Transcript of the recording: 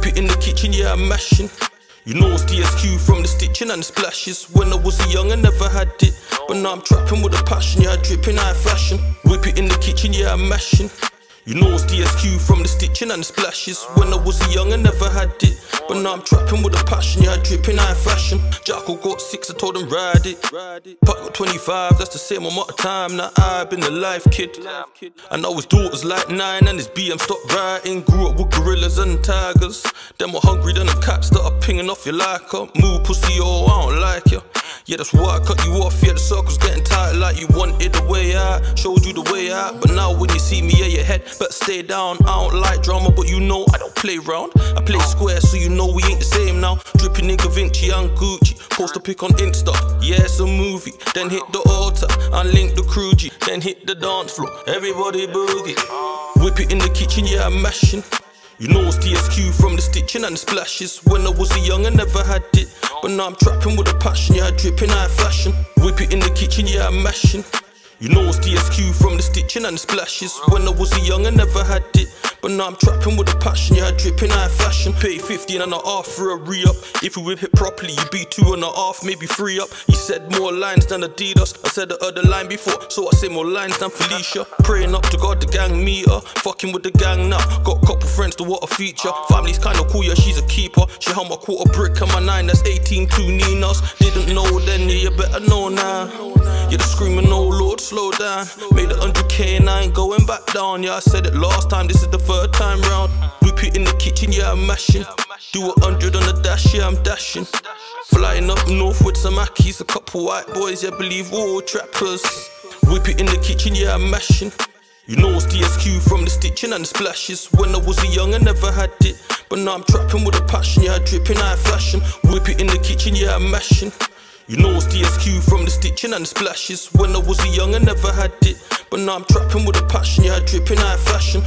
Whip it in the kitchen, yeah, I'm mashing. You know it's DSQ from the stitching and the splashes. When I was young, I never had it. But now I'm trapping with a passion, yeah, dripping high fashion. Whip it in the kitchen, yeah, I'm mashing. You know it's DSQ from the stitching and the splashes. When I was young, I never had it. Now I'm trapping with a passion, yeah, dripping high fashion. Jocko got six, I told him ride it. Puck got 25, that's the same amount of time that I've been a life kid. And now his daughter's like nine and his BM stopped writing. Grew up with gorillas and tigers. Them were hungry, then the that are pinging off you like a move pussy, oh, I don't like you. Yeah, that's why I cut you off. Yeah, the circle's getting tight like you wanted the way out. Showed you the way out, but now when you see me, yeah, your head better stay down. I don't like drama, but you know I don't play round. I play square, so you know we ain't the same now. Dripping in Vinci and Gucci. Post a pic on Insta, yeah, it's a movie. Then hit the altar and link the crew G. Then hit the dance floor, everybody boogie. Whip it in the kitchen, yeah, I'm mashing. You know it's DSQ from the stitching and the splashes. When I was a young, I never had it. But now I'm trapping with a passion, yeah, dripping high fashion. Whip it in the kitchen, yeah, I'm mashing. You know it's DSQ from the stitching and the splashes. When I was a young, I never had it. But now I'm trapping with a passion, yeah, dripping high fashion. Pay 15 and a half for a re up. If we whip it properly, you'd be two and a half, maybe three up. He said more lines than Adidas. I said the other line before, so I say more lines than Felicia. Praying up to God, the gang meter. Fucking with the gang now. Got a couple friends to what a feature. Family's kinda cool, yeah, she's a keeper. She held my quarter brick and my nine, that's 18 two Ninas. Didn't know then, yeah, you better know now. Yeah, the screaming, Lord, slow down. Made a hundred K and I ain't going back down. Yeah, I said it last time, this is the third time round. Whip it in the kitchen, yeah, I'm mashing. Do a hundred on the dash, yeah, I'm dashing. Flying up north with some Ackies, a couple white boys, yeah, believe all trappers. Whip it in the kitchen, yeah, I'm mashing. You know it's DSQ from the stitching and the splashes. When I was a young, I never had it. But now I'm trapping with a passion, yeah, dripping high fashion. Whip it in the kitchen, yeah, I'm mashing. You know it's DSQ from and the splashes. When I was a young, I never had it. But now I'm trapping with a passion, yeah, dripping high fashion.